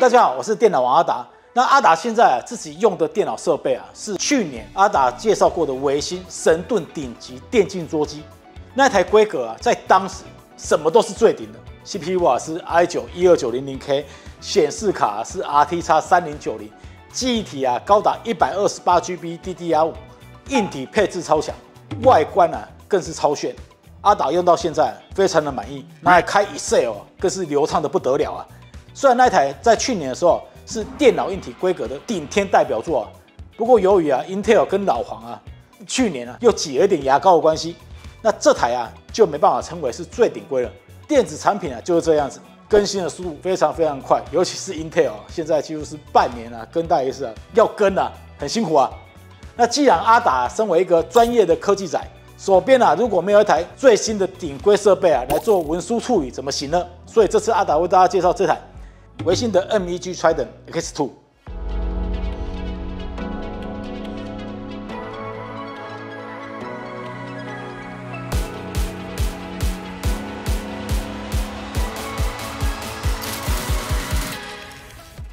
大家好，我是电脑王阿达。那阿达现在啊自己用的电脑设备啊，是去年阿达介绍过的维新神盾顶级电竞桌机。那台规格啊，在当时什么都是最顶的，CPU 啊是 i9 12900K，显示卡是 RTX 3090，记忆体啊高达 128GB DDR5，硬体配置超强，外观啊更是超炫。阿达用到现在非常的满意，那还开 Excel 更是流畅的不得了啊！虽然那台在去年的时候是电脑硬体规格的顶天代表作啊，不过由于啊 Intel 跟老黄啊去年啊又挤了一点牙膏的关系。那这台啊就没办法称为是最顶规了。电子产品啊就是这样子，更新的速度非常非常快，尤其是 Intel 现在几乎是半年啊更大一次啊，要跟啊很辛苦啊。那既然阿达身为一个专业的科技仔，手边啊如果没有一台最新的顶规设备啊来做文书处理，怎么行呢？所以这次阿达为大家介绍这台微星的 MEG Trident X2。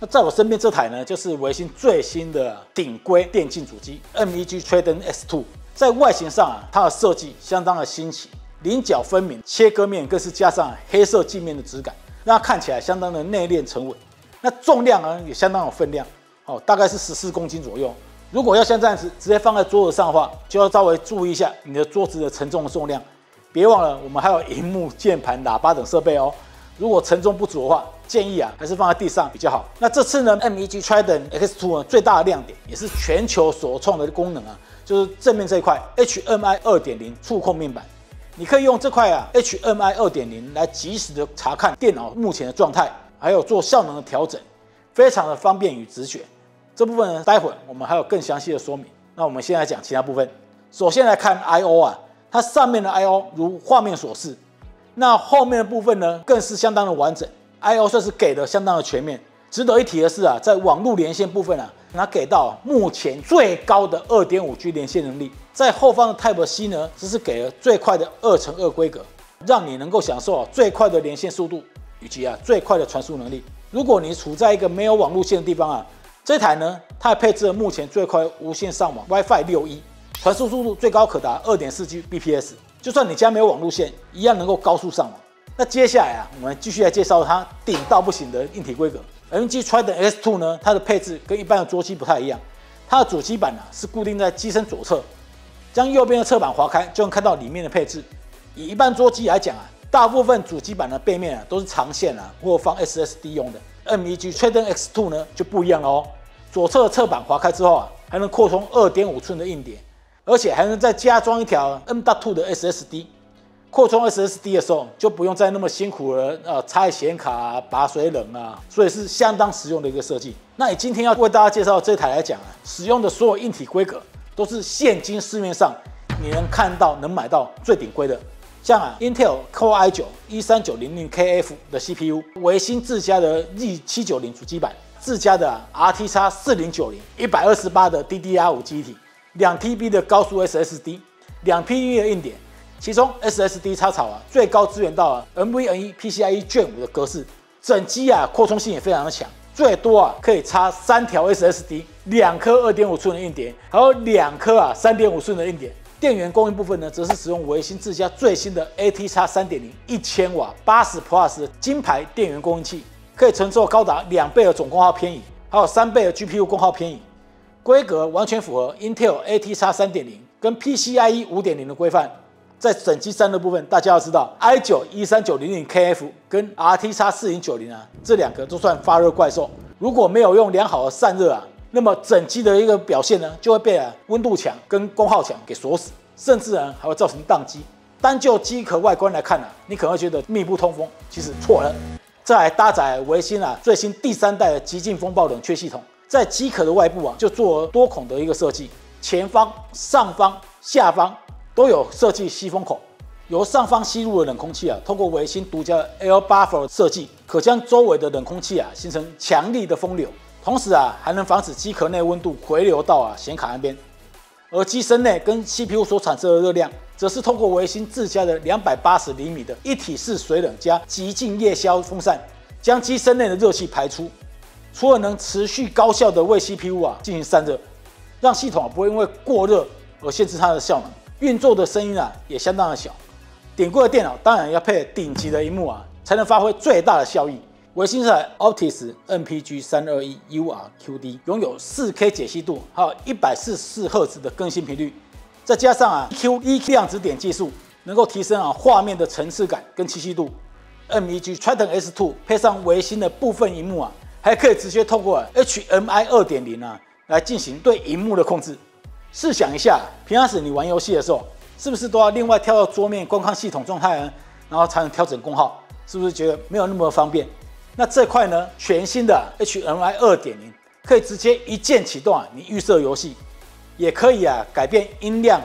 那在我身边这台呢，就是微星最新的顶规电竞主机 MEG Trident X2。在外形上啊，它的设计相当的新奇，棱角分明，切割面更是加上黑色镜面的质感，让它看起来相当的内敛沉稳。那重量呢也相当有分量，哦，大概是十四公斤左右。如果要像这样子直接放在桌子上的话，就要稍微注意一下你的桌子的承重的重量。别忘了，我们还有荧幕、键盘、喇叭等设备哦。如果承重不足的话，建议啊还是放在地上比较好。那这次呢，MEG Trident X2 呢最大的亮点，也是全球首创的功能啊，就是正面这一块 HMI 2.0触控面板。你可以用这块啊 HMI 2.0来及时的查看电脑目前的状态，还有做效能的调整，非常的方便与直觉。这部分呢，待会我们还有更详细的说明。那我们先来讲其他部分。首先来看 I/O 啊，它上面的 I/O 如画面所示。那后面的部分呢，更是相当的完整，I/O 算是给的相当的全面。值得一提的是啊，在网络连线部分啊，它给到目前最高的二点五 G 连线能力。在后方的 Type C 呢，只是给了最快的二乘二规格，让你能够享受啊最快的连线速度以及啊最快的传输能力。如果你处在一个没有网络线的地方啊，这台呢，它还配置了目前最快无线上网 WiFi 六一，传输速度最高可达二点四 Gbps。就算你家没有网路线，一样能够高速上网。那接下来啊，我们继续来介绍它顶到不行的硬体规格。MG Trident X2 呢，它的配置跟一般的桌机不太一样。它的主机板呢是固定在机身左侧，将右边的侧板划开，就能看到里面的配置。以一般桌机来讲啊，大部分主机板的背面啊都是长线啊，或放 SSD 用的。MEG Trident X2 呢就不一样了哦，左侧的侧板划开之后啊，还能扩充二点五寸的硬碟。而且还能再加装一条 M.2 的 SSD，扩充 SSD 的时候就不用再那么辛苦了，呃，拆显卡啊、拔水冷啊，所以是相当实用的一个设计。那以今天要为大家介绍这台来讲啊，使用的所有硬体规格都是现今市面上你能看到、能买到最顶规的，像啊 Intel Core i9 13900KF 的 CPU，维新自家的 Z790 主机板，自家的 RTX 4090 128的 DDR5 机体。两 TB 的高速 SSD，两 PE 的硬点，其中 SSD 插槽啊，最高支援到啊 NVMe PCIe Gen 五的格式，整机啊扩充性也非常的强，最多啊可以插三条 SSD，两颗二点五寸的硬碟，还有两颗啊三点五寸的硬碟。电源供应部分呢，则是使用维新自家最新的 ATX 三点零一千瓦八十 Plus 的金牌电源供应器，可以承受高达两倍的总功耗偏移，还有三倍的 GPU 功耗偏移。规格完全符合 Intel ATX 三点零跟 PCIe 五点零的规范。在整机散热部分，大家要知道，i9 一三九零零 KF 跟 RTX 四零九零啊，这两个都算发热怪兽。如果没有用良好的散热啊，那么整机的一个表现呢，就会被啊温度强跟功耗强给锁死，甚至啊还会造成宕机。单就机壳外观来看呢，你可能会觉得密不通风，其实错了。再来搭载维新啊最新第三代的极净风暴冷却系统。在机壳的外部啊，就做多孔的一个设计，前方、上方、下方都有设计吸风口，由上方吸入的冷空气啊，通过维新独家的 Air Buffer 设计，可将周围的冷空气啊形成强力的风流，同时啊还能防止机壳内温度回流到啊显卡那边。而机身内跟 CPU 所产生的热量，则是通过维新自家的两百八十厘米的一体式水冷加极净夜消风扇，将机身内的热气排出。除了能持续高效的为 CPU 啊进行散热，让系统啊不会因为过热而限制它的效能，运作的声音啊也相当的小。顶贵的电脑当然要配顶级的荧幕啊，才能发挥最大的效益。维新这台 Optis NPG 三二一 URQD 拥有 4K 解析度，还有一百四十四赫兹的更新频率，再加上啊 QE 量子点技术，能够提升啊画面的层次感跟清晰度。MEG Triton S2 配上微星的部分荧幕啊，还可以直接透过 HMI 二点零啊来进行对荧幕的控制。试想一下，平常时你玩游戏的时候，是不是都要另外跳到桌面观看系统状态呢？然后才能调整功耗？是不是觉得没有那么方便？那这块呢，全新的 HMI 二点零可以直接一键启动啊，你预设游戏，也可以啊改变音量、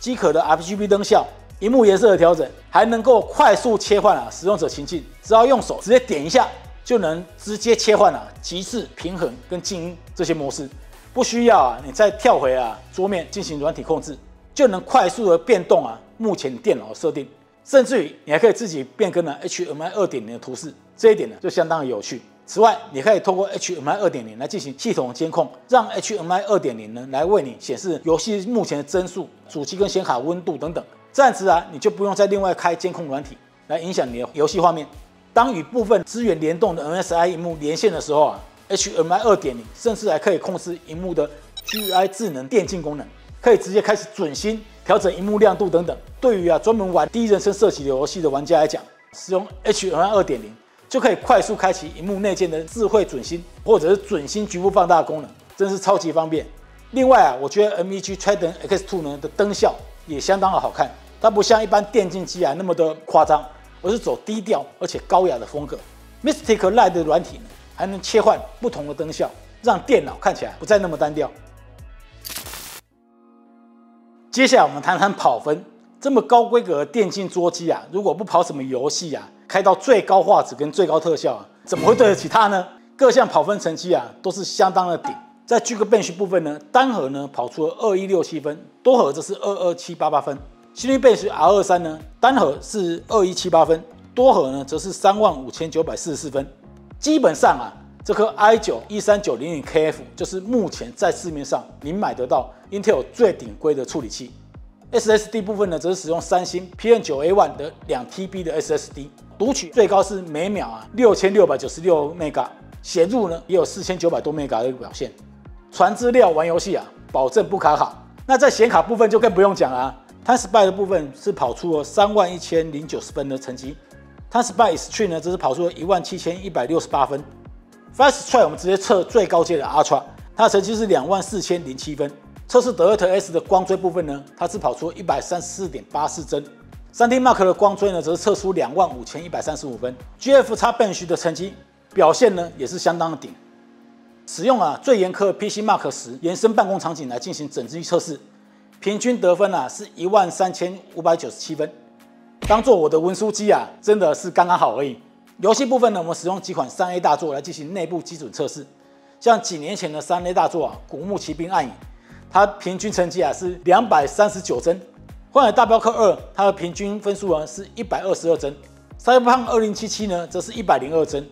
机壳的 RGB 灯效。荧幕颜色的调整，还能够快速切换啊使用者情境，只要用手直接点一下，就能直接切换啊极致平衡跟静音这些模式，不需要啊你再跳回啊桌面进行软体控制，就能快速的变动啊目前电脑设定，甚至于你还可以自己变更了 HMI 二点零的图示，这一点呢就相当有趣。此外，你可以通过 HMI 二点零来进行系统监控，让 HMI 二点零呢来为你显示游戏目前的帧数、主机跟显卡温度等等。这样子啊，你就不用再另外开监控软体来影响你的游戏画面。当与部分资源联动的 NSI 荧幕连线的时候啊，HMI 二点零甚至还可以控制荧幕的 GUI 智能电竞功能，可以直接开始准星、调整荧幕亮度等等。对于啊专门玩第一人称射击游戏的玩家来讲，使用 HMI 二点零就可以快速开启荧幕内建的智慧准星或者是准星局部放大功能，真是超级方便。另外啊，我觉得 MEG Trident X2 呢的灯效。也相当的好看，它不像一般电竞机啊那么的夸张，而是走低调而且高雅的风格。Mystic Light 的软体呢，还能切换不同的灯效，让电脑看起来不再那么单调。接下来我们谈谈跑分，这么高规格的电竞桌机啊，如果不跑什么游戏啊，开到最高画质跟最高特效啊，怎么会对得起它呢？各项跑分成绩啊，都是相当的顶。在 Geekbench 部分呢，单核呢跑出了二一六七分，多核则是二二七八八分。Cinebench R 二三呢，单核是二一七八分，多核呢则是三万五千九百四十四分。基本上啊，这颗 i 九一三九零零 KF 就是目前在市面上您买得到 Intel 最顶规的处理器。SSD 部分呢，则是使用三星 PM 九 A one 的两 TB 的 SSD，读取最高是每秒啊六千六百九十六 Mega，写入呢也有四千九百多 Mega 的表现。传资料玩游戏啊，保证不卡卡。那在显卡部分就更不用讲了，Timespy 的部分是跑出了三万一千零九十分的成绩，Timespy Extreme 呢则是跑出了一万七千一百六十八分。Fast Try 我们直接测最高阶的 Ultra，它的成绩是两万四千零七分。测试德尔特 S 的光锥部分呢，它是跑出一百三十四点八四帧。三 D Mark 的光锥呢，则是测出两万五千一百三十五分。GF x Bench 的成绩表现呢，也是相当的顶。使用啊最严苛的 PC Mark 十延伸办公场景来进行整机测试，平均得分啊是一万三千五百九十七分。当做我的文书机啊，真的是刚刚好而已。游戏部分呢，我们使用几款三 A 大作来进行内部基准测试。像几年前的三 A 大作啊，《古墓奇兵：暗影》，它平均成绩啊是两百三十九帧；《荒野大镖客二》，它的平均分数啊是一百二十二帧；《赛博朋克二零七七》呢，则是一百零二帧。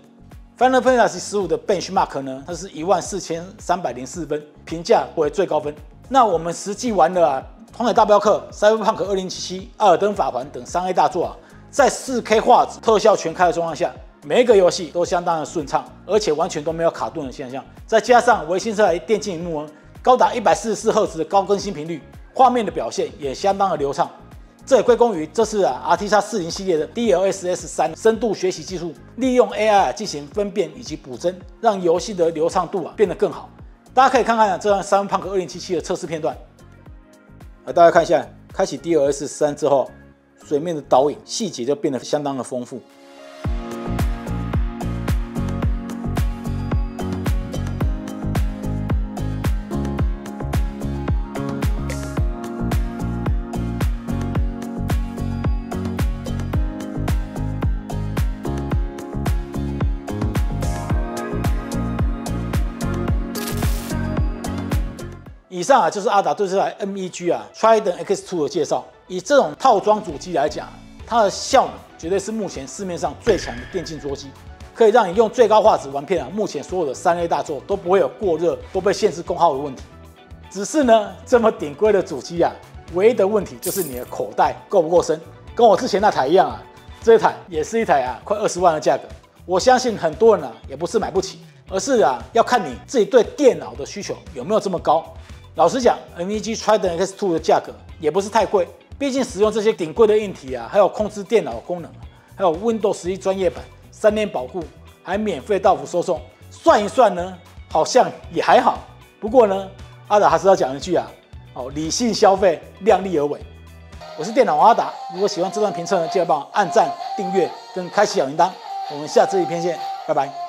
Final Fantasy 十五的 Benchmark 呢，它是一万四千三百零四分，评价为最高分。那我们实际玩的啊，《红海大镖客》、《Cyberpunk 二零七七》、《艾尔登法环》等三 A 大作啊，在四 K 画质、特效全开的状况下，每一个游戏都相当的顺畅，而且完全都没有卡顿的现象。再加上维新这台电竞荧幕高达一百四十四赫兹的高更新频率，画面的表现也相当的流畅。这也归功于这次啊，R T X 四零系列的 DLSS 三深度学习技术，利用 AI 进行分辨以及补帧，让游戏的流畅度啊变得更好。大家可以看看这段三 Punk 二零七七的测试片段。大家看一下，开启 DLSS 三之后，水面的倒影细节就变得相当的丰富。上啊就是阿达对这台 MEG 啊 Trident X2 的介绍。以这种套装主机来讲，它的效能绝对是目前市面上最强的电竞桌机。可以让你用最高画质玩片啊，目前所有的三 A 大作都不会有过热都被限制功耗的问题。只是呢，这么顶规的主机啊，唯一的问题就是你的口袋够不够深，跟我之前那台一样啊，这一台也是一台啊，快二十万的价格。我相信很多人啊，也不是买不起，而是啊，要看你自己对电脑的需求有没有这么高。老实讲，NVG Trident X2 的价格也不是太贵，毕竟使用这些顶贵的硬体啊，还有控制电脑的功能，还有 Windows 十一专业版三年保护，还免费到府收送，算一算呢，好像也还好。不过呢，阿达还是要讲一句啊，哦，理性消费，量力而为。我是电脑王阿达，如果喜欢这段评测呢，记得帮我按赞、订阅跟开启小铃铛。我们下次影片见，拜拜。